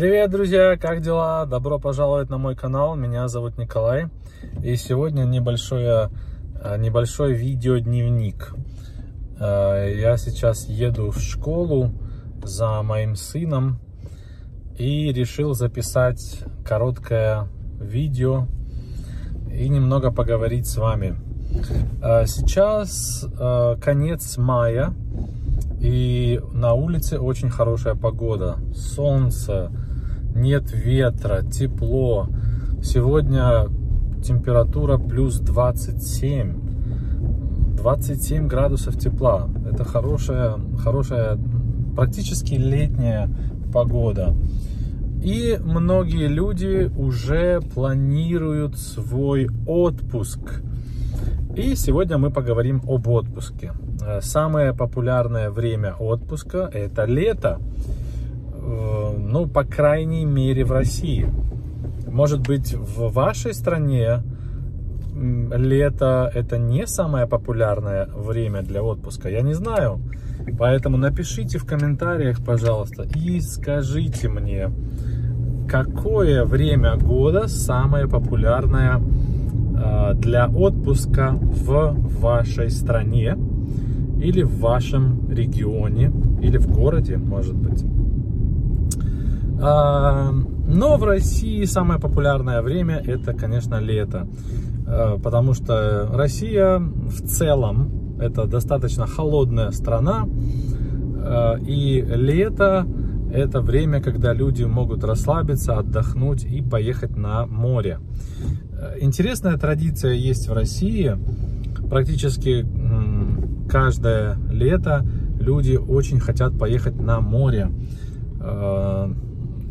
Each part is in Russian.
Привет, друзья! Как дела? Добро пожаловать на мой канал. Меня зовут Николай. И сегодня небольшое, э, небольшой видеодневник. Э, я сейчас еду в школу за моим сыном и решил записать короткое видео и немного поговорить с вами. Э, сейчас конец мая, и на улице очень хорошая погода. Солнце, нет ветра, тепло. Сегодня температура плюс 27. 27 градусов тепла. Это хорошая, хорошая, практически летняя погода. И многие люди уже планируют свой отпуск. И сегодня мы поговорим об отпуске. Э, самое популярное время отпуска – это лето. Ну, по крайней мере, в России. Может быть, в вашей стране лето – это не самое популярное время для отпуска. Я не знаю. Поэтому напишите в комментариях, пожалуйста, и скажите мне, какое время года самое популярное э, для отпуска в вашей стране или в вашем регионе, или в городе, может быть. А, но в России самое популярное время это, конечно, лето. А, потому что Россия в целом это достаточно холодная страна. А, и лето это время, когда люди могут расслабиться, отдохнуть и поехать на море. Интересная традиция есть в России. Практически каждое лето люди очень хотят поехать на море.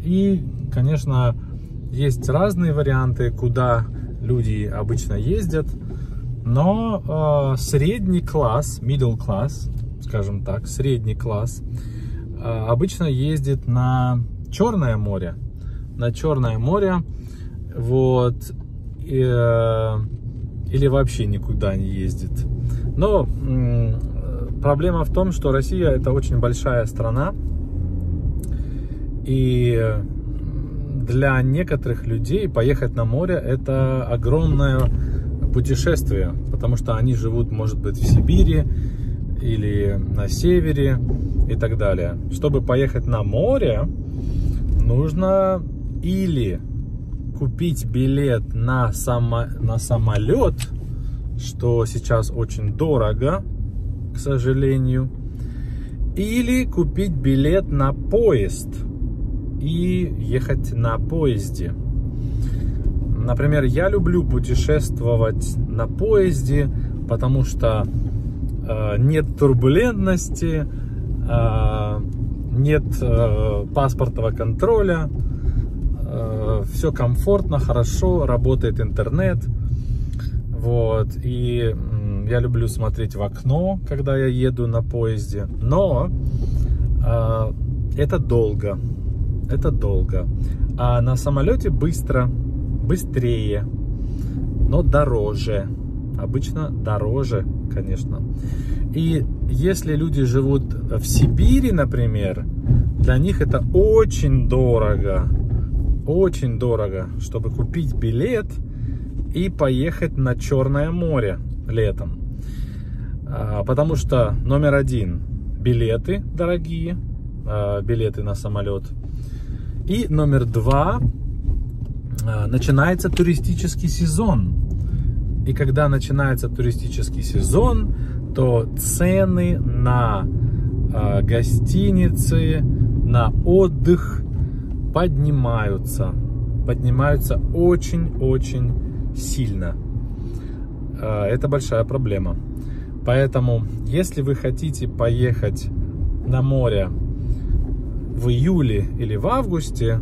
Э, и, конечно, есть разные варианты, куда люди обычно ездят. Но э, средний класс, middle class, скажем так, средний класс, э, обычно ездит на Черное море. На Черное море, вот, э, или вообще никуда не ездит. Но проблема в том, что Россия это очень большая страна, и для некоторых людей поехать на море это огромное путешествие, потому что они живут, может быть, в Сибири или на севере и так далее. Чтобы поехать на море, нужно или купить билет на, само, на самолет, что сейчас очень дорого, к сожалению. Или купить билет на поезд и ехать на поезде. Например, я люблю путешествовать на поезде, потому что э, нет турбулентности, э, нет э, паспортного контроля, э, все комфортно, хорошо, работает интернет. Вот, и я люблю смотреть в окно, когда я еду на поезде, но э, это долго, это долго. А на самолете быстро, быстрее, но дороже. Обычно дороже, конечно. И если люди живут в Сибири, например, для них это очень дорого, очень дорого, чтобы купить билет – и поехать на Черное море летом. А, потому что номер один билеты дорогие, а, билеты на самолет. И номер два а, начинается туристический сезон. И когда начинается туристический сезон, то цены на гостиницы, на отдых поднимаются. Поднимаются очень-очень сильно. А, это большая проблема. Поэтому, если вы хотите поехать на море в июле или в августе,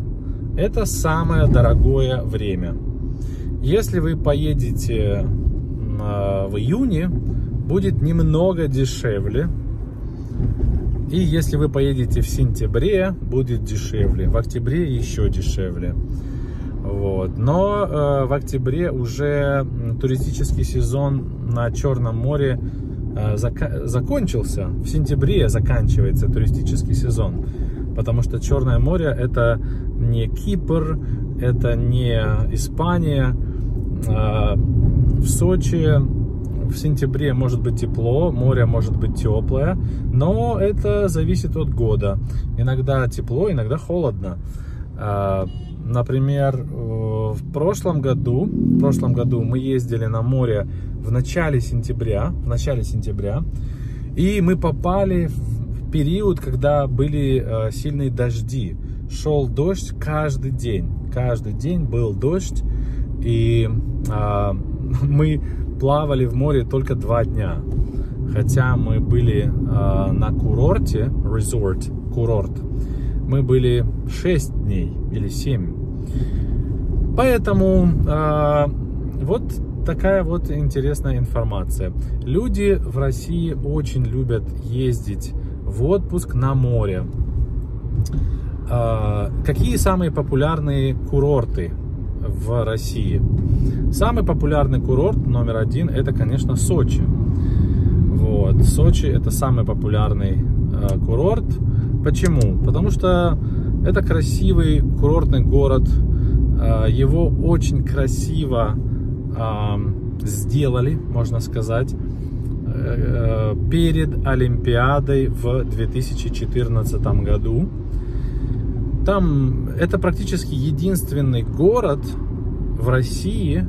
это самое дорогое время. Если вы поедете в июне, будет немного дешевле. И если вы поедете в сентябре, будет дешевле. В октябре еще дешевле. Вот. Но э, в октябре уже туристический сезон на Черном море зак закончился. В сентябре заканчивается туристический сезон. Потому что Черное море это не Кипр, это не Испания. А, в Сочи в сентябре может быть тепло, море может быть теплое, но это зависит от года. Иногда тепло, иногда холодно. А, например, в прошлом году, в прошлом году мы ездили на море в начале сентября, в начале сентября, и мы попали в период, когда были а, сильные дожди. Шел дождь каждый день, каждый день был дождь, и а, мы плавали в море только два дня. Хотя мы были э, на курорте, resort, курорт, мы были 6 дней или 7. Поэтому э, вот такая вот интересная информация. Люди в России очень любят ездить в отпуск на море. Э, какие самые популярные курорты в России. Самый популярный курорт номер один это, конечно, Сочи. Вот. Сочи это самый популярный э, курорт. Почему? Потому что это красивый курортный город. Э, его очень красиво сделали, можно сказать, перед Олимпиадой в 2014 году. Там это практически единственный город в России,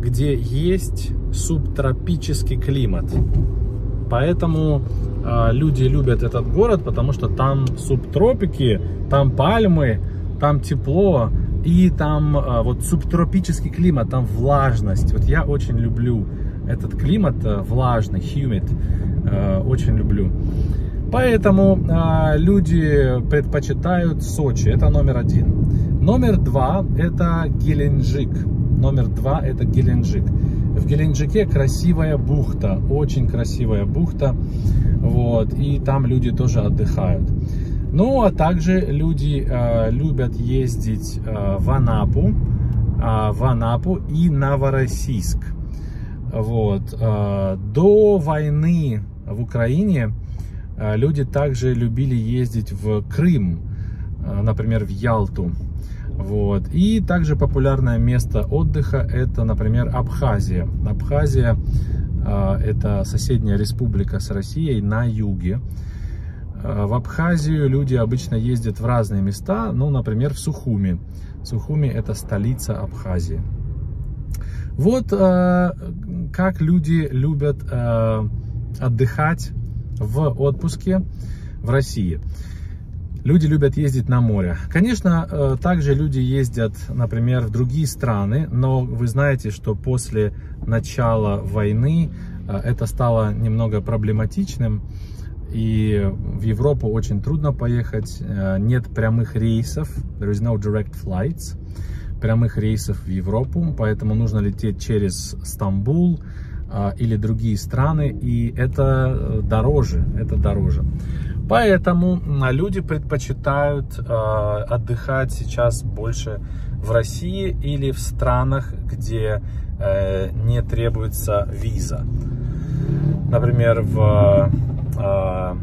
где есть субтропический климат. Поэтому э, люди любят этот город, потому что там субтропики, там пальмы, там тепло и там э, вот субтропический климат, там влажность. Вот я очень люблю этот климат э, влажный, humid, э, очень люблю. Поэтому э, люди предпочитают Сочи, это номер один. Номер два это Геленджик. Номер два это Геленджик. В Геленджике красивая бухта, очень красивая бухта, вот, и там люди тоже отдыхают. Ну, а также люди э, любят ездить э, в Анапу, э, в Анапу и Новороссийск. Вот. Э, до войны в Украине а, люди также любили ездить в Крым, а, например, в Ялту. Вот. И также популярное место отдыха это, например, Абхазия. Абхазия а, это соседняя республика с Россией на юге. В Абхазию люди обычно ездят в разные места, ну, например, в Сухуми. Сухуми это столица Абхазии. Вот как люди любят отдыхать в отпуске в России. Люди любят ездить на море. Конечно, э, также люди ездят, например, в другие страны, но вы знаете, что после начала войны э, это стало немного проблематичным, и в Европу очень трудно поехать, э, нет прямых рейсов, there is no direct flights, прямых рейсов в Европу, поэтому нужно лететь через Стамбул, а, или другие страны, и это э, дороже, это дороже. Поэтому люди предпочитают э, отдыхать сейчас больше в России или в странах, где э, не требуется виза. Например, в, э,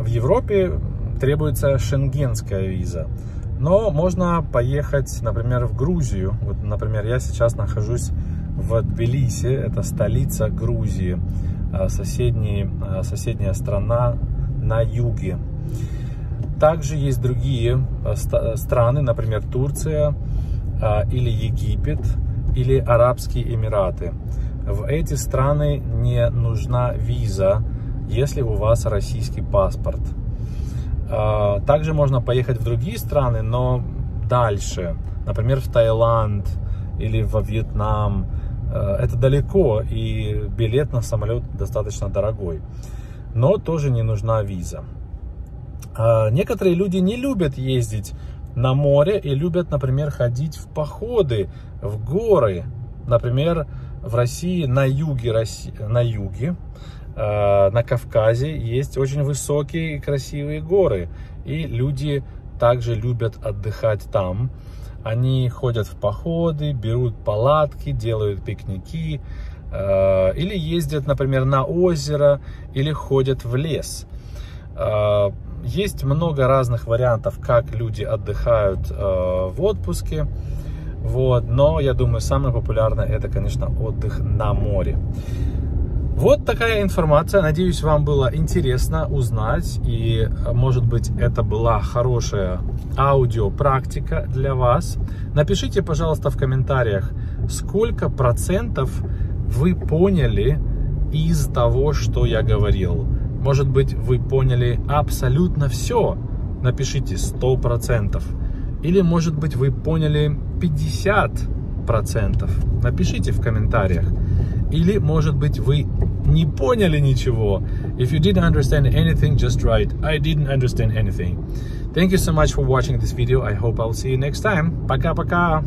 в Европе требуется шенгенская виза. Но можно поехать, например, в Грузию. Вот, например, я сейчас нахожусь в Тбилиси, это столица Грузии, а, соседний, а, соседняя страна на юге. Также есть другие а, страны, например, Турция или Египет или Арабские Эмираты. В эти страны не нужна виза, если у вас российский паспорт. Также можно поехать в другие страны, но дальше, например, в Таиланд или во Вьетнам, Э, это далеко, и билет на самолет достаточно дорогой. Но тоже не нужна виза. А, некоторые люди не любят ездить на море и любят, например, ходить в походы, в горы. Например, в России, на юге, России, на юге, на Кавказе есть очень высокие и красивые горы. И люди также любят отдыхать там. Они ходят в походы, берут палатки, делают пикники, э, или ездят, например, на озеро, или ходят в лес. Э, есть много разных вариантов, как люди отдыхают э, в отпуске. Вот, но я думаю, самое популярное это, конечно, отдых на море. Вот такая информация. Надеюсь, вам было интересно узнать. И, может быть, это была хорошая аудиопрактика для вас. Напишите, пожалуйста, в комментариях, сколько процентов вы поняли из того, что я говорил. Может быть, вы поняли абсолютно все. Напишите 100%. Или, может быть, вы поняли 50%. Напишите в комментариях. Или, может быть, вы не поняли ничего. If you didn't understand anything, just write, I didn't understand anything. Thank you so much for watching this video. I hope I'll see you next time. Пока-пока.